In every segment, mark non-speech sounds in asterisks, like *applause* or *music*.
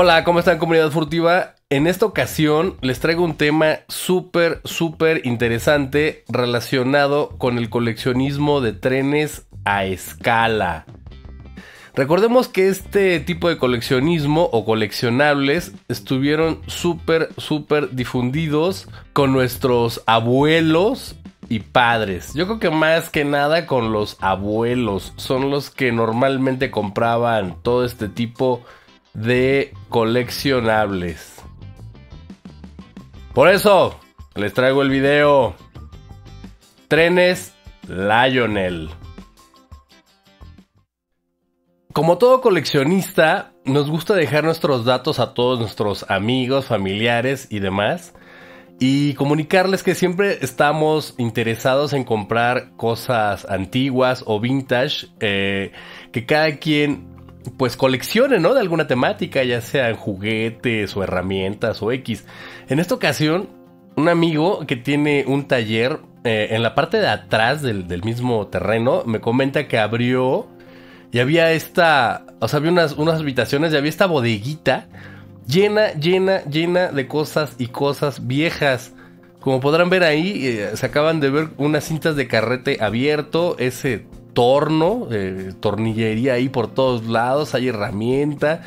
Hola, ¿cómo están comunidad furtiva? En esta ocasión les traigo un tema súper, súper interesante relacionado con el coleccionismo de trenes a escala. Recordemos que este tipo de coleccionismo o coleccionables estuvieron súper, súper difundidos con nuestros abuelos y padres. Yo creo que más que nada con los abuelos. Son los que normalmente compraban todo este tipo de coleccionables. Por eso les traigo el video. Trenes Lionel. Como todo coleccionista, nos gusta dejar nuestros datos a todos nuestros amigos, familiares y demás. Y comunicarles que siempre estamos interesados en comprar cosas antiguas o vintage. Eh, que cada quien pues coleccione, ¿no? De alguna temática, ya sean juguetes o herramientas o X. En esta ocasión, un amigo que tiene un taller eh, en la parte de atrás del, mismo terreno me comenta que abrió y había esta, o sea, había unas, unas habitaciones y había esta bodeguita llena, llena, llena de cosas y cosas viejas. Como podrán ver ahí, eh, se acaban de ver unas cintas de carrete abierto, ese torno, eh, tornillería ahí por todos lados, hay herramienta,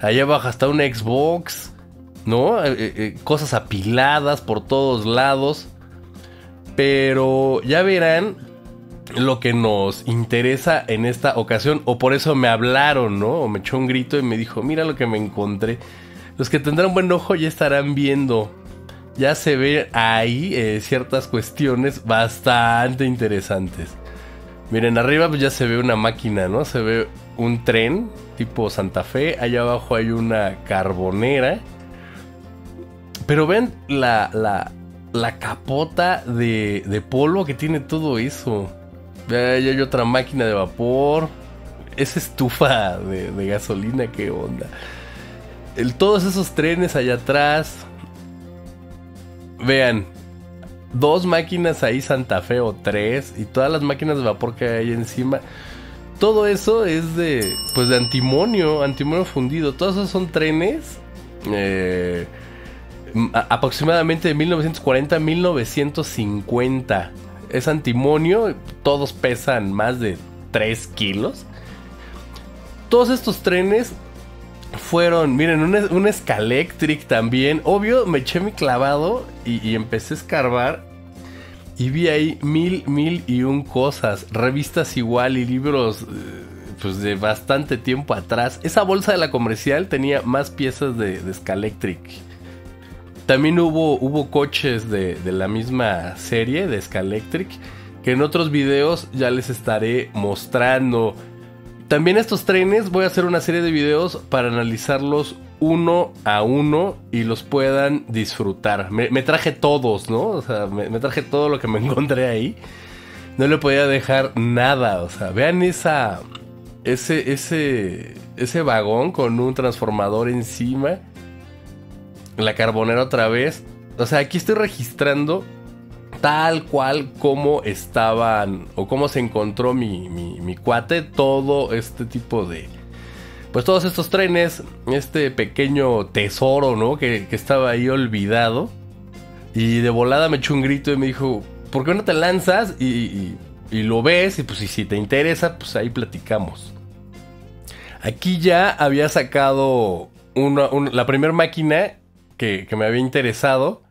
allá abajo hasta un Xbox, ¿no? Eh, cosas apiladas por todos lados. Pero ya verán lo que nos interesa en esta ocasión, o por eso me hablaron, ¿no? O me echó un grito y me dijo, mira lo que me encontré. Los que tendrán buen ojo ya estarán viendo. Ya se ve ahí eh, ciertas cuestiones bastante interesantes. Miren, arriba pues ya se ve una máquina, ¿no? Se ve un tren tipo Santa Fe. Allá abajo hay una carbonera. Pero ven la, la, la capota de, de polvo que tiene todo eso. Ahí hay otra máquina de vapor. Esa estufa de, de gasolina, qué onda todos esos trenes allá atrás. Vean, dos máquinas ahí Santa Fe o tres y todas las máquinas de vapor que hay encima. Todo eso es de, pues de antimonio, antimonio fundido. Todos esos son trenes eh, aproximadamente de 1940 a 1950. Es antimonio, todos pesan más de 3 kilos. Todos estos trenes fueron, miren, un, un Scalectric también. Obvio, me eché mi clavado y, empecé a escarbar. Y vi ahí mil, mil y un cosas. Revistas igual y libros eh, pues de bastante tiempo atrás. Esa bolsa de la comercial tenía más piezas de, de Scalectric. También hubo, hubo coches de, de la misma serie de Scalectric. Que en otros videos ya les estaré mostrando. También estos trenes voy a hacer una serie de videos para analizarlos uno a uno y los puedan disfrutar. Me, traje todos, ¿no? O sea, me, traje todo lo que me *laughs* encontré ahí. No le podía dejar nada. O sea, vean esa. Ese. ese. ese vagón con un transformador encima. La carbonera otra vez. O sea, aquí estoy registrando tal cual como estaban o cómo se encontró mi, mi, cuate todo este tipo de... Pues todos estos trenes, este pequeño tesoro, ¿no? Que, estaba ahí olvidado. Y de volada me echó un grito y me dijo, ¿por qué no te lanzas y, y, lo ves? Y pues si te interesa, pues ahí platicamos. Aquí ya había sacado una, la primera máquina que, que me había interesado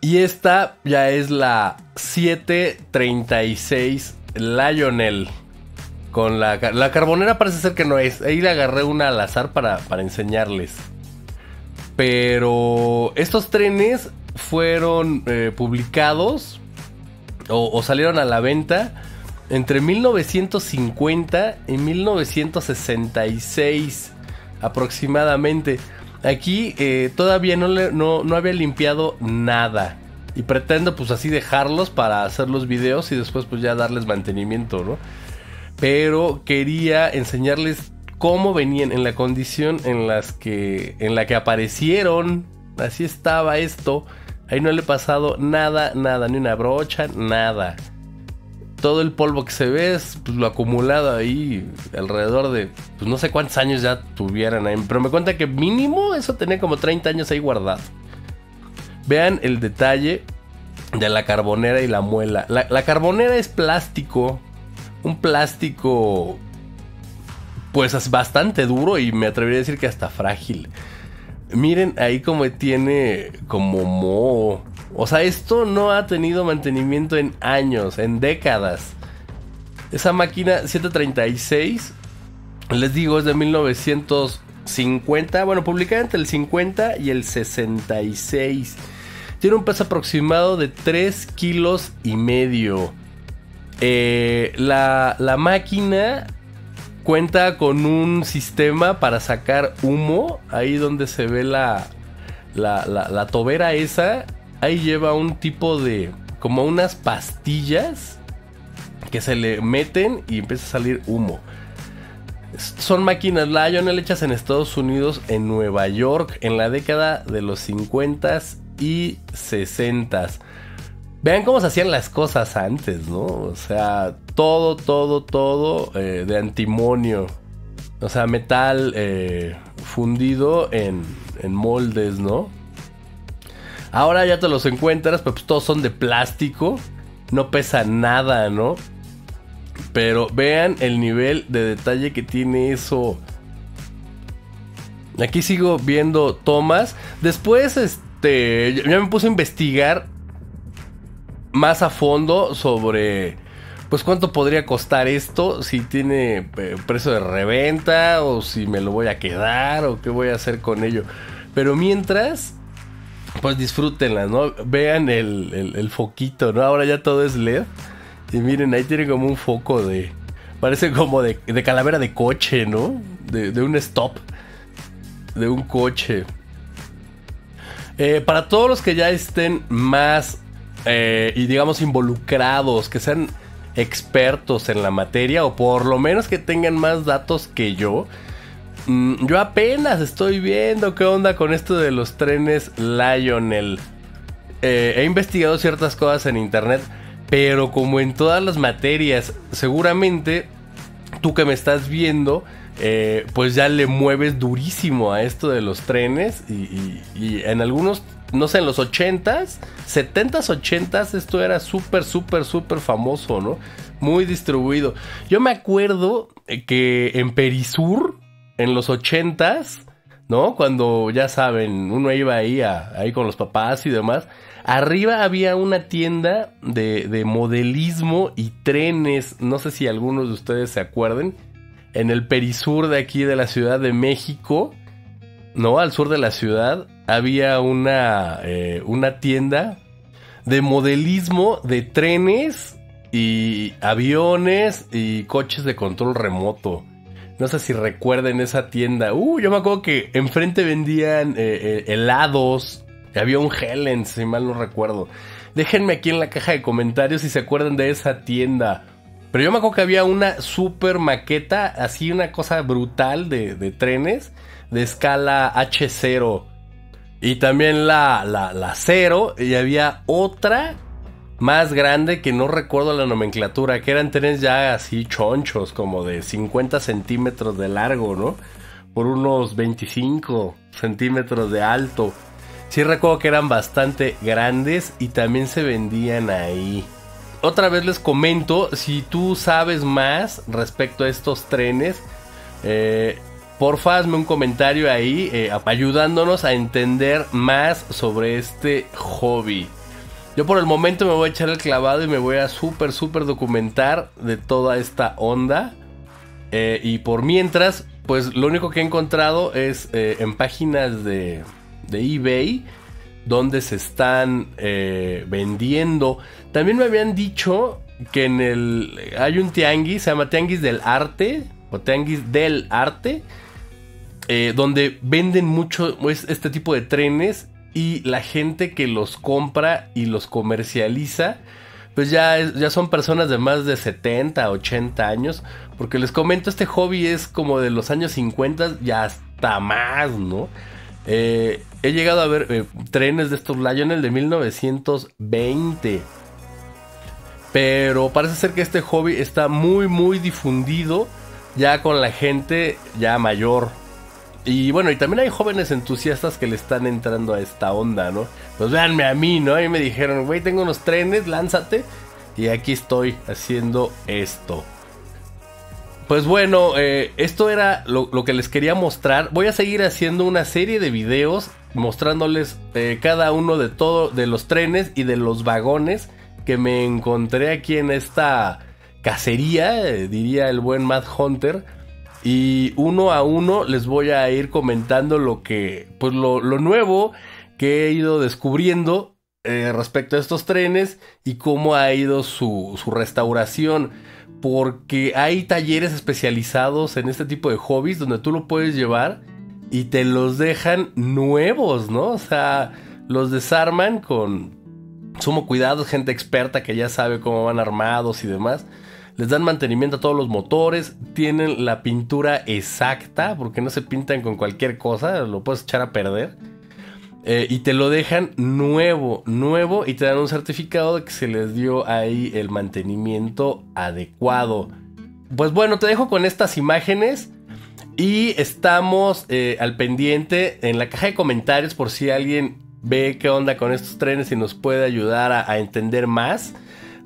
y esta ya es la 736 Lionel. Con la, la carbonera parece ser que no es. Ahí le agarré una al azar para, enseñarles. Pero estos trenes fueron eh, publicados o, salieron a la venta entre 1950 y 1966 aproximadamente. Aquí eh, todavía no, no, había limpiado nada. Y pretendo pues así dejarlos para hacer los videos y después pues ya darles mantenimiento, ¿no? Pero quería enseñarles cómo venían en la condición en las que en la que aparecieron. Así estaba esto. Ahí no le he pasado nada, nada, ni una brocha, nada. todo el polvo que se ve es pues, lo acumulado ahí alrededor de, pues no sé cuántos años ya tuvieran ahí, pero me cuenta que mínimo eso tenía como 30 años ahí guardado. Vean el detalle de la carbonera y la muela. La, la carbonera es plástico, un plástico pues bastante duro y me atrevería a decir que hasta frágil. Miren ahí como tiene como moho. O sea, esto no ha tenido mantenimiento en años, en décadas. Esa máquina 736, les digo, es de 1950. Bueno, publicada entre el 50 y el 66. Tiene un peso aproximado de 3 kilos y medio. Eh, la, la máquina cuenta con un sistema para sacar humo. Ahí donde se ve la, la, la, tobera esa. Ahí lleva un tipo de... como unas pastillas que se le meten y empieza a salir humo. Son máquinas Lionel hechas en Estados Unidos, en Nueva York, en la década de los 50s y 60s. Vean cómo se hacían las cosas antes, ¿no? O sea, todo, todo, todo eh, de antimonio. O sea, metal eh, fundido en, en, moldes, ¿no? Ahora ya te los encuentras, pero pues todos son de plástico. No pesa nada, ¿no? Pero vean el nivel de detalle que tiene eso. Aquí sigo viendo tomas. Después, este. Ya me puse a investigar más a fondo sobre pues cuánto podría costar esto, si tiene eh, precio de reventa o si me lo voy a quedar o qué voy a hacer con ello. Pero mientras, pues disfrútenla, ¿no? Vean el, foquito, ¿no? Ahora ya todo es LED. Y miren, ahí tiene como un foco de... Parece como de, calavera de coche, ¿no? De, de un stop. De un coche. Eh, para todos los que ya estén más eh, y digamos involucrados, que sean expertos en la materia o por lo menos que tengan más datos que yo. Mm, yo apenas estoy viendo qué onda con esto de los trenes Lionel. Eh, he investigado ciertas cosas en internet, pero como en todas las materias, seguramente tú que me estás viendo, eh, pues ya le mueves durísimo a esto de los trenes y, y en algunos no sé, en los 80s, 70s, 80s, esto era súper, súper, súper famoso, ¿no? Muy distribuido. Yo me acuerdo que en Perisur, en los 80s, ¿no? Cuando ya saben, uno iba ahí, ahí con los papás y demás. Arriba había una tienda de, de modelismo y trenes. No sé si algunos de ustedes se acuerden. En el Perisur de aquí de la Ciudad de México. ¿No? Al sur de la ciudad había una, eh, una tienda de modelismo de trenes y aviones y coches de control remoto. No sé si recuerden esa tienda. Uh, yo me acuerdo que enfrente vendían eh, eh, helados. Había un Helen, si mal no recuerdo. Déjenme aquí en la caja de comentarios si se acuerdan de esa tienda. Pero yo me acuerdo que había una super maqueta, así una cosa brutal de, de trenes de escala H0. Y también la, la, la cero. Y había otra más grande que no recuerdo la nomenclatura. Que eran trenes ya así chonchos, como de 50 centímetros de largo, ¿no? Por unos 25 centímetros de alto. Sí recuerdo que eran bastante grandes y también se vendían ahí. Otra vez les comento, si tú sabes más respecto a estos trenes, eh, porfa hazme un comentario ahí eh, ayudándonos a entender más sobre este hobby. Yo por el momento me voy a echar el clavado y me voy a súper, súper documentar de toda esta onda. Eh, y por mientras, pues lo único que he encontrado es eh, en páginas de, de, eBay donde se están vendiendo. También me habían dicho que en el... Hay un tianguis, se llama Tianguis del Arte o Tianguis del Arte eh, donde venden mucho este tipo de trenes y la gente que los compra y los comercializa, pues ya, ya son personas de más de 70, 80 años, porque les comento, este hobby es como de los años 50 y hasta más, ¿no? Eh, he llegado a ver eh, trenes de estos Lionel de 1920. Pero parece ser que este hobby está muy, muy difundido ya con la gente ya mayor. Y bueno, y también hay jóvenes entusiastas que le están entrando a esta onda, ¿no? Pues véanme a mí, ¿no? Y me dijeron, güey, tengo unos trenes, lánzate. Y aquí estoy haciendo esto. Pues bueno, eh, esto era lo, que les quería mostrar. Voy a seguir haciendo una serie de videos mostrándoles eh, cada uno de todos de los trenes y de los vagones que me encontré aquí en esta cacería, eh, diría el buen Mad Hunter. Y uno a uno les voy a ir comentando lo que, pues lo, nuevo que he ido descubriendo respecto a estos trenes y cómo ha ido su, su restauración porque hay talleres especializados en este tipo de hobbies donde tú lo puedes llevar y te los dejan nuevos, ¿no? O sea, los desarman con sumo cuidado, gente experta que ya sabe cómo van armados y demás. Les dan mantenimiento a todos los motores, tienen la pintura exacta, porque no se pintan con cualquier cosa, lo puedes echar a perder. Eh, y te lo dejan nuevo, nuevo y te dan un certificado de que se les dio ahí el mantenimiento adecuado. Pues bueno, te dejo con estas imágenes y estamos eh, al pendiente en la caja de comentarios por si alguien ve qué onda con estos trenes y nos puede ayudar a, entender más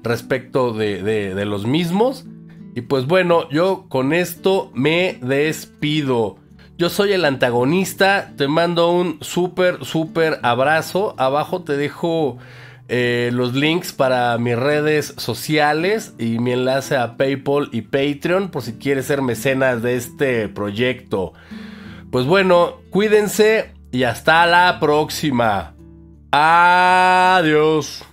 respecto de los mismos. Y pues bueno, yo con esto me despido. Yo soy el antagonista. Te mando un súper, súper abrazo. Abajo te dejo eh, los links para mis redes sociales y mi enlace a PayPal y Patreon por si quieres ser mecenas de este proyecto. Pues bueno, cuídense y hasta la próxima. Adiós.